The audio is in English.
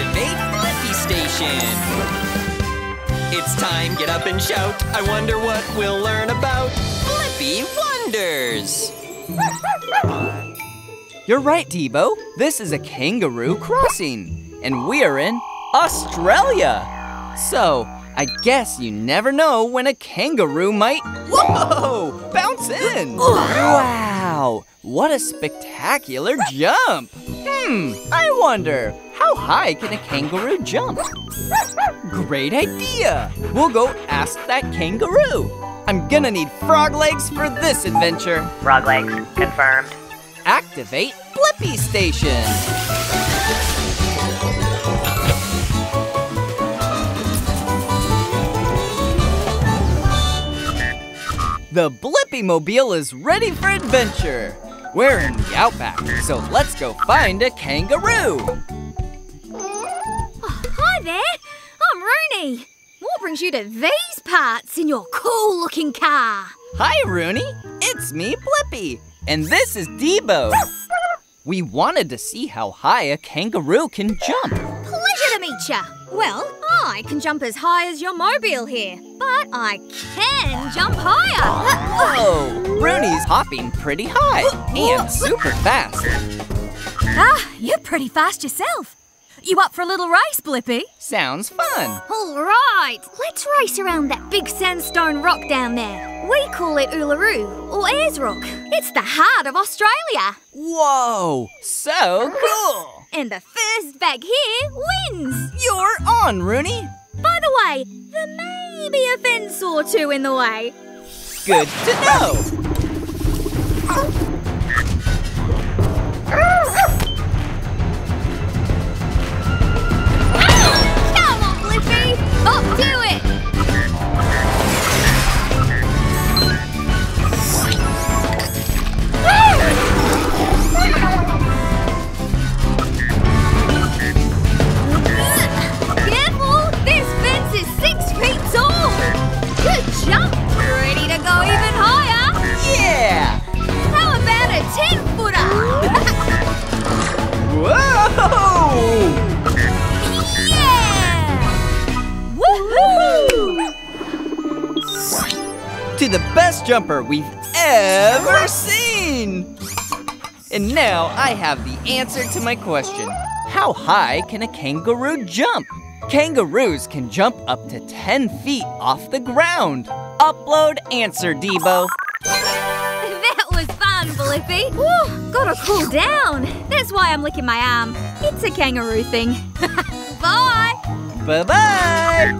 Activate Blippi Station! It's time, get up and shout. I wonder what we'll learn about Blippi Wonders! You're right, Debo. This is a kangaroo crossing, and we're in Australia. So, I guess you never know when a kangaroo might. Whoa! Bounce in! Wow! What a spectacular jump! Hmm, I wonder, how high can a kangaroo jump? Great idea! We'll go ask that kangaroo. I'm gonna need frog legs for this adventure. Frog legs, confirmed. Activate Blippi Station! The Blippi Mobile is ready for adventure. We're in the outback, so let's go find a kangaroo. There, I'm Rudy. What brings you to these parts in your cool looking car? Hi, Rudy. It's me, Blippi. And this is Debo. We wanted to see how high a kangaroo can jump. Pleasure to meet ya. Well, I can jump as high as your mobile here, but I can jump higher. Whoa! Rudy's hopping pretty high and super fast. Ah, you're pretty fast yourself. You up for a little race, Blippi? Sounds fun. All right, let's race around that big sandstone rock down there. We call it Uluru, or Ayers Rock. It's the heart of Australia. Whoa! So cool! And the first bag here wins. You're on, Rudy. By the way, there may be a fence or two in the way. Good to know. To the best jumper we've ever seen! And now I have the answer to my question. How high can a kangaroo jump? Kangaroos can jump up to 10 feet off the ground. Upload answer, Debo. That was fun, Blippi. Whew, gotta cool down. That's why I'm licking my arm. It's a kangaroo thing. Bye. Bye bye!